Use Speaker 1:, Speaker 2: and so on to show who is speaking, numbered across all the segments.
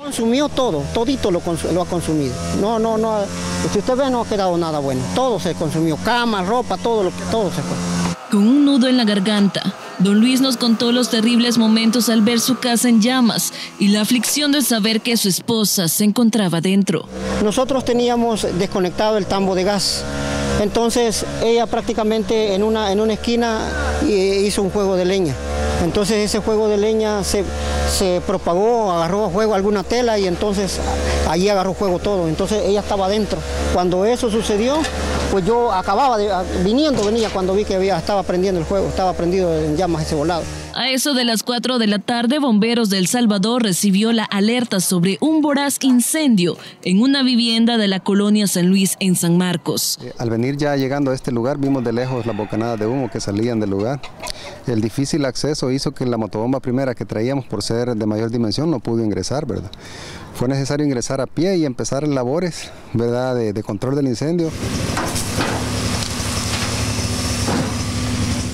Speaker 1: Consumió todo, todito lo, lo ha consumido. No, no, no, si usted ve no ha quedado nada bueno. Todo se consumió, cama, ropa, todo, lo, todo se fue.
Speaker 2: Con un nudo en la garganta, Don Luis nos contó los terribles momentos al ver su casa en llamas y la aflicción de saber que su esposa se encontraba dentro.
Speaker 1: Nosotros teníamos desconectado el tambo de gas. Entonces ella prácticamente en una, en una esquina hizo un juego de leña. Entonces ese juego de leña se, se propagó, agarró fuego alguna tela y entonces allí agarró fuego todo. Entonces ella estaba adentro. Cuando eso sucedió, pues yo acababa de, viniendo, venía cuando vi que había, estaba prendiendo el fuego, estaba prendido en llamas ese volado.
Speaker 2: A eso de las 4 de la tarde, Bomberos de El Salvador recibió la alerta sobre un voraz incendio en una vivienda de la colonia San Luis en San Marcos.
Speaker 3: Eh, al venir ya llegando a este lugar, vimos de lejos las bocanadas de humo que salían del lugar. El difícil acceso hizo que la motobomba primera que traíamos por ser de mayor dimensión no pudo ingresar, ¿verdad? Fue necesario ingresar a pie y empezar labores, ¿verdad?, de, de control del incendio.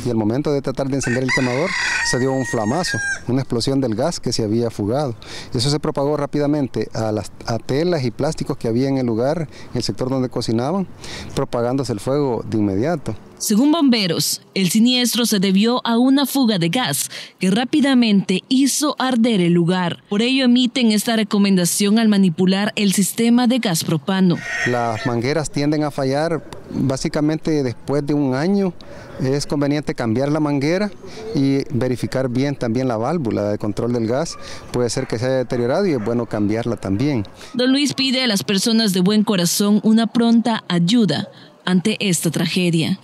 Speaker 3: Y al momento de tratar de encender el quemador se dio un flamazo, una explosión del gas que se había fugado. Eso se propagó rápidamente a las a telas y plásticos que había en el lugar, en el sector donde cocinaban, propagándose el fuego de inmediato.
Speaker 2: Según bomberos, el siniestro se debió a una fuga de gas que rápidamente hizo arder el lugar. Por ello emiten esta recomendación al manipular el sistema de gas propano.
Speaker 3: Las mangueras tienden a fallar básicamente después de un año. Es conveniente cambiar la manguera y verificar bien también la válvula de control del gas. Puede ser que se haya deteriorado y es bueno cambiarla también.
Speaker 2: Don Luis pide a las personas de buen corazón una pronta ayuda ante esta tragedia.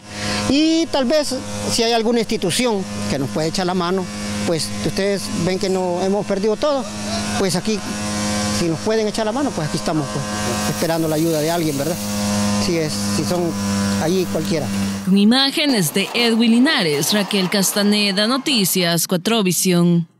Speaker 1: Y tal vez si hay alguna institución que nos puede echar la mano, pues ustedes ven que no hemos perdido todo, pues aquí si nos pueden echar la mano, pues aquí estamos pues, esperando la ayuda de alguien, ¿verdad? Si es si son allí cualquiera.
Speaker 2: Con imágenes de Edwin Linares, Raquel Castaneda, Noticias 4 Visión.